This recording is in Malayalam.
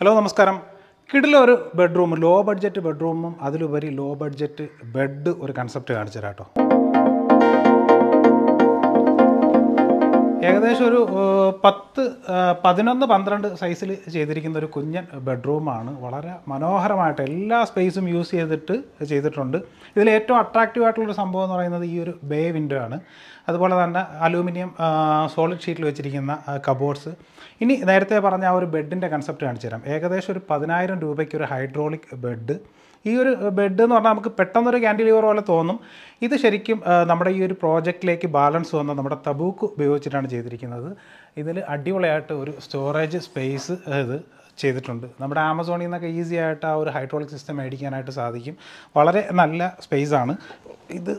ഹലോ നമസ്കാരം. കിടിലെ ഒരു ബെഡ്റൂം ലോ ബഡ്ജറ്റ് ബെഡ്റൂമും അതിലുപരി ലോ ബഡ്ജറ്റ് ബെഡ് ഒരു കൺസെപ്റ്റ് കാണിച്ചു തരാം കേട്ടോ. ഏകദേശം ഒരു പത്ത് പതിനൊന്ന് പന്ത്രണ്ട് സൈസിൽ ചെയ്തിരിക്കുന്ന ഒരു കുഞ്ഞൻ ബെഡ്റൂമാണ്. വളരെ മനോഹരമായിട്ട് എല്ലാ സ്പേസും യൂസ് ചെയ്തിട്ട് ചെയ്തിട്ടുണ്ട്. ഇതിൽ ഏറ്റവും അട്രാക്റ്റീവ് ആയിട്ടുള്ളൊരു സംഭവം എന്ന് പറയുന്നത് ഈ ഒരു ബേ വിൻഡോ ആണ്. അതുപോലെ തന്നെ അലൂമിനിയം സോളിഡ് ഷീറ്റിൽ വെച്ചിരിക്കുന്ന കബോർഡ്സ് ഇനി നേരത്തെ പറഞ്ഞ ആ ഒരു ബെഡിന്റെ കൺസെപ്റ്റ് കാണിച്ചു തരാം. ഏകദേശം ഒരു പതിനായിരം രൂപയ്ക്ക് ഒരു ഹൈഡ്രോളിക് ബെഡ് ഈ ഒരു ബെഡ് എന്ന് പറഞ്ഞാൽ നമുക്ക് പെട്ടെന്നൊരു ക്യാൻഡിലിവർ പോലെ തോന്നും. ഇത് ശരിക്കും നമ്മുടെ ഈ ഒരു പ്രോജക്റ്റിലേക്ക് ബാലൻസ് വന്ന നമ്മുടെ തബൂക്ക് ഉപയോഗിച്ചിട്ടാണ് ചെയ്തിരിക്കുന്നത്. ഇതിൽ അടിപൊളിയായിട്ട് ഒരു സ്റ്റോറേജ് സ്പേസ് ഇത് ചെയ്തിട്ടുണ്ട്. നമ്മുടെ ആമസോണിൽ നിന്നൊക്കെ ഈസി ആയിട്ട് ആ ഒരു ഹൈഡ്രോളിക് സിസ്റ്റം മേടിക്കാനായിട്ട് സാധിക്കും. വളരെ നല്ല സ്പേസാണ് ഇത്